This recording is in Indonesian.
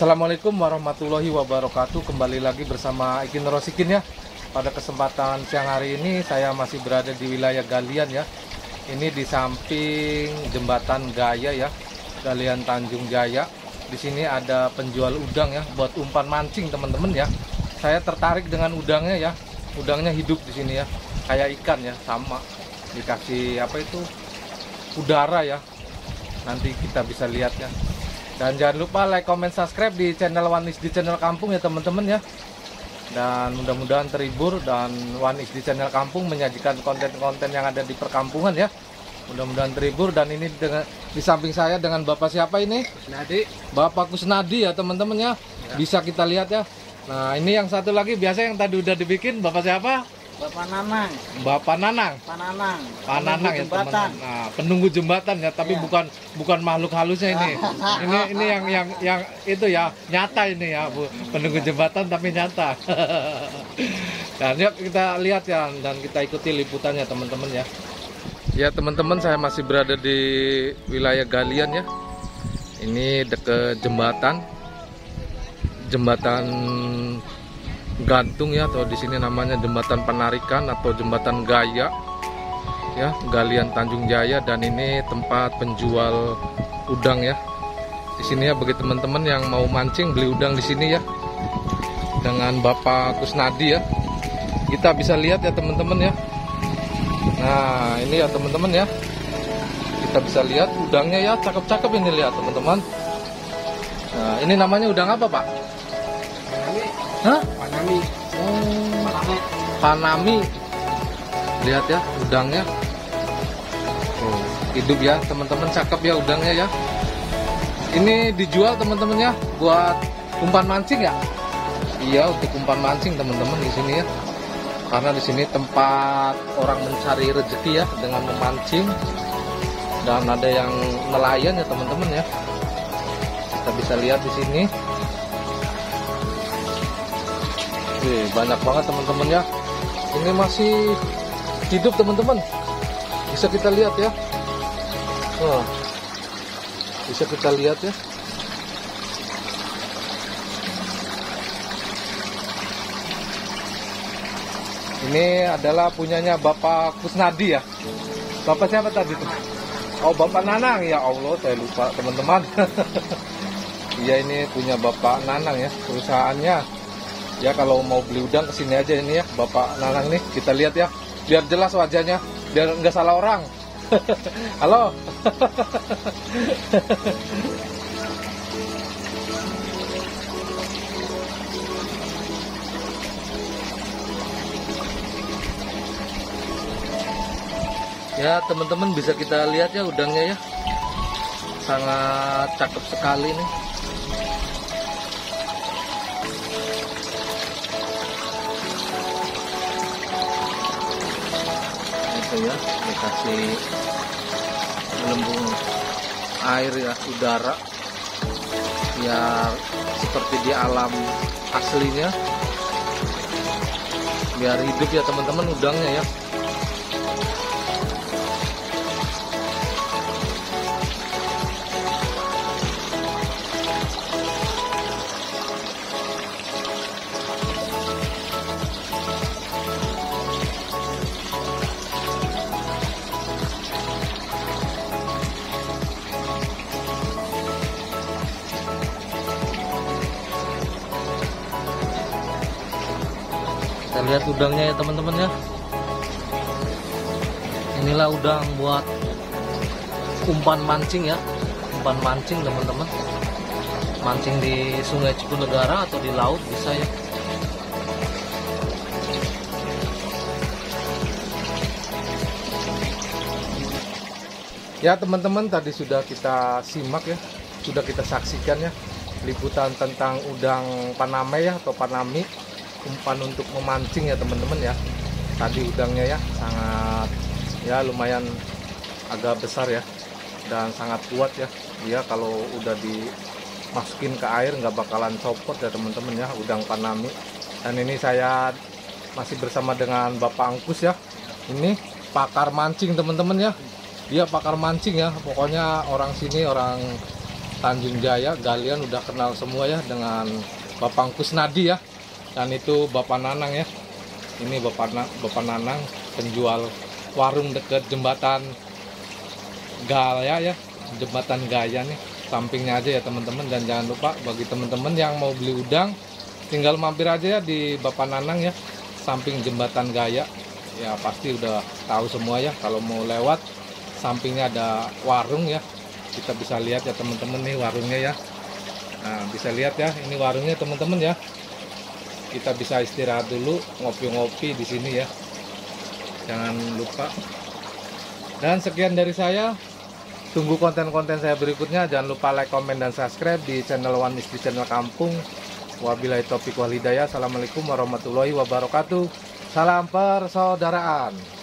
Assalamualaikum warahmatullahi wabarakatuh. Kembali lagi bersama Ikin Rosikin ya. Pada kesempatan siang hari ini Saya masih berada di wilayah Galian ya. Ini di samping jembatan Gaya ya Galian Tanjung Jaya. Di sini ada penjual udang ya Buat umpan mancing teman-teman ya. Saya tertarik dengan udangnya ya. Udangnya hidup di sini ya. Kayak ikan ya sama. Dikasih apa itu? Udara ya. Nanti kita bisa lihat ya dan jangan lupa like, comment, subscribe di channel Wanis di channel kampung ya teman-teman ya. Dan mudah-mudahan terhibur dan Wanis di channel kampung menyajikan konten-konten yang ada di perkampungan ya. Mudah-mudahan terhibur dan ini dengan di samping saya dengan Bapak siapa ini? Nadi, Bapak Kusnadi ya teman-teman ya. Bisa kita lihat ya. Nah, ini yang satu lagi biasa yang tadi udah dibikin Bapak siapa? Bapak Nanang, Bapak Nanang. Pananang, Pananang ya jembatan. teman-teman. Nah, penunggu jembatan ya, tapi Iya. bukan bukan makhluk halusnya ini. ini ini yang yang yang itu ya nyata ini ya, Bu. Penunggu jembatan tapi nyata. dan yuk kita lihat ya dan kita ikuti liputannya teman-teman ya. Ya teman-teman saya masih berada di wilayah Galian ya. Ini dekat jembatan jembatan gantung ya atau di sini namanya jembatan penarikan atau jembatan gaya ya Galian Tanjung Jaya. Dan ini tempat penjual udang ya. Di sini ya bagi teman-teman yang mau mancing beli udang di sini ya. Dengan Bapak Kusnadi ya. Kita bisa lihat ya teman-teman ya. Nah ini ya teman-teman ya. Kita bisa lihat udangnya ya. Cakep-cakep ini lihat teman-teman. Nah ini namanya udang apa Pak? Panami, Hah? Panami, Oh, Panami. Panami. Lihat ya udangnya. Oh, hidup ya teman-teman cakep ya udangnya ya. Ini dijual teman-teman ya buat umpan mancing ya. Iya untuk umpan mancing teman-teman di sini ya. Karena di sini tempat orang mencari rezeki ya dengan memancing dan ada yang nelayan ya teman-teman ya. Kita bisa lihat di sini. Wih, banyak banget teman-teman ya. Ini masih hidup teman-teman. Bisa kita lihat ya. Wah. Bisa kita lihat ya. Ini adalah punyanya Bapak Kusnadi ya. Bapak siapa tadi tuh? Oh, Bapak Nanang ya Allah, saya lupa teman-teman. Iya ini punya Bapak Nanang ya, perusahaannya ya kalau mau beli udang ke sini aja ini ya Bapak Nanang nih. Kita lihat ya biar jelas wajahnya biar nggak salah orang. Halo. Ya teman-teman bisa kita lihat ya udangnya ya. Sangat cakep sekali nih itu ya dikasih melembung air ya udara. Biar seperti di alam aslinya. Biar hidup ya teman-teman udangnya ya lihat udangnya ya teman-teman ya. Inilah udang buat umpan mancing ya. Umpan mancing teman-teman. Mancing di sungai Cipunegara atau di laut bisa ya. Ya teman-teman tadi sudah kita simak ya. Sudah kita saksikan ya. Liputan tentang udang paname ya atau panami umpan untuk memancing ya teman-teman ya. Tadi udangnya ya sangat ya lumayan agak besar ya dan sangat kuat ya. Dia kalau udah dimasukin ke air nggak bakalan copot ya teman-teman ya udang panami. Dan ini saya masih bersama dengan Bapak Angkus ya. Ini pakar mancing teman-teman ya. Dia pakar mancing ya. Pokoknya orang sini orang Tanjung Jaya Galian udah kenal semua ya dengan Bapak Kusnadi ya dan itu Bapak Nanang ya. Ini Bapak, Na- Bapak Nanang penjual warung dekat jembatan Gaya ya. Jembatan Gaya nih sampingnya aja ya teman-teman. Dan jangan lupa bagi teman-teman yang mau beli udang tinggal mampir aja ya di Bapak Nanang ya. Samping jembatan Gaya. Ya pasti udah tahu semua ya. Kalau mau lewat sampingnya ada warung ya. Kita bisa lihat ya teman-teman nih warungnya ya. Nah bisa lihat ya ini warungnya teman-teman ya kita bisa istirahat dulu ngopi-ngopi di sini ya. Jangan lupa. Dan sekian dari saya. Tunggu konten-konten saya berikutnya. Jangan lupa like, comment, dan subscribe di channel One Istri Channel Kampung. Wabillahi taufiq wal hidayah. Assalamualaikum warahmatullahi wabarakatuh. Salam persaudaraan